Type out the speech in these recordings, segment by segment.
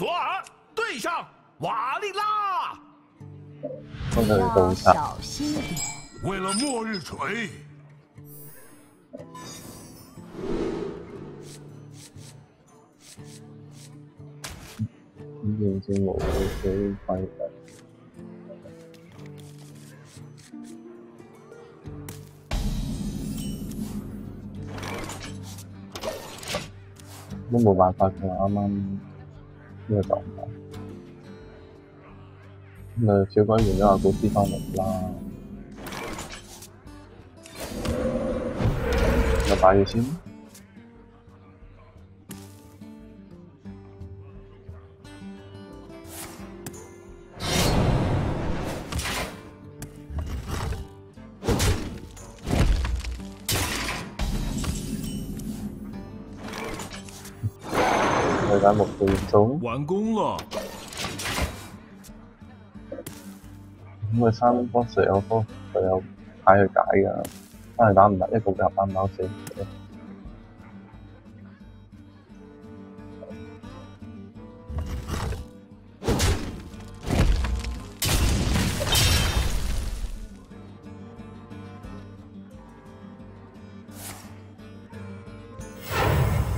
索尔对上瓦利拉。要小心点。为了末日锤。已經冇幾費力，都冇辦法嘅，啱啱呢個狀態。咁啊，小鬼完咗阿古斯翻嚟啦，又擺住先。把木變種。完工了。咁佢三波石有科，佢有牌去解㗎，真係打唔得，一個夾打唔到死。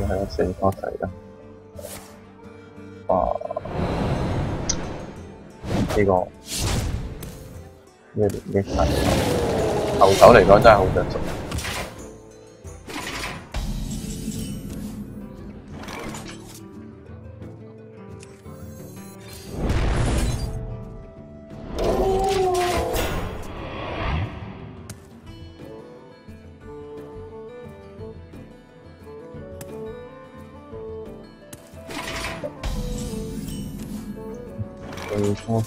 又係有四顆仔㗎。啊，呢、這個呢、這個連擊係後手嚟講真係好着數。最初係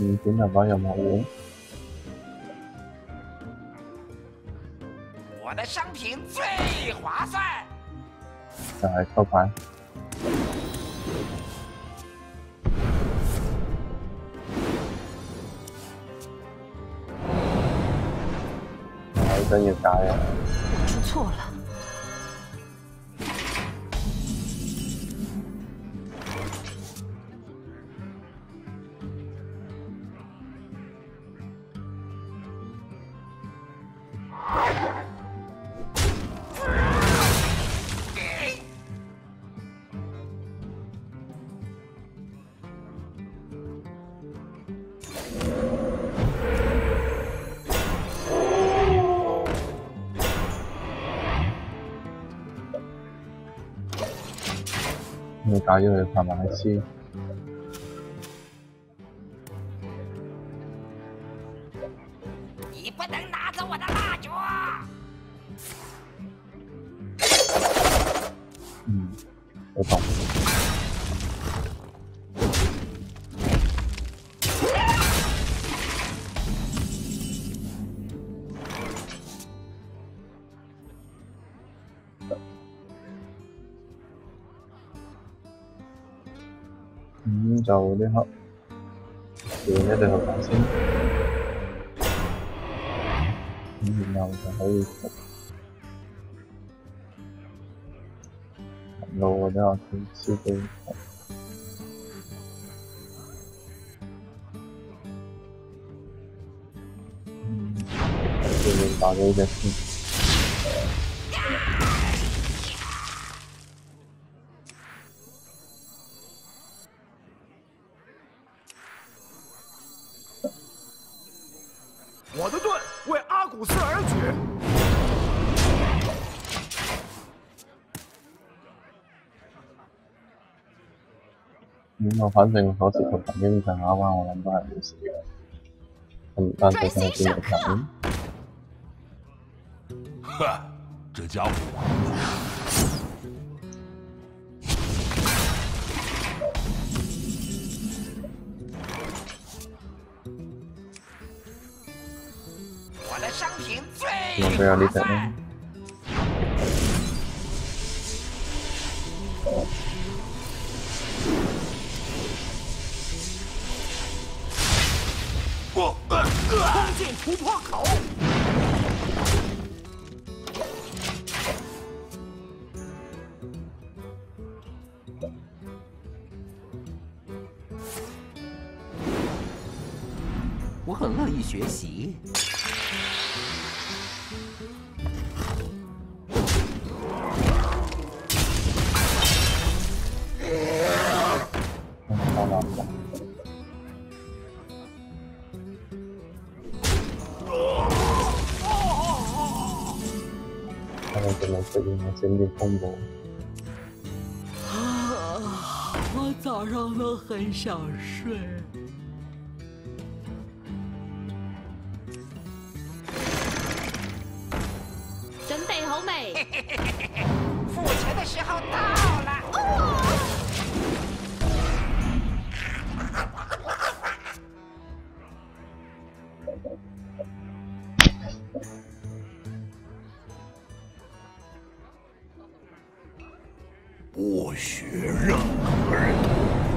五點入位有吗？我的商品最划算。再来抽牌。等你答应。我出错了。你打咗佢拍埋先。你不能拿走我的蜡烛。嗯，我懂。咁就呢刻換一對後板先，咁然後就可以服路或者我哋司機服。嗯，要打幾隻先？我的盾为阿古斯而举。咁我反正嗰時同基本上啱啱我諗都係冇事嘅，咁單對上邊嘅頭。呵，這家伙。商品最划算。我。空进突破口。我很乐意学习。到哪了？看看怎么最近的经历风波。啊，我早上都很想睡。准备好未？付钱的时候到了。不许任何人